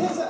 César.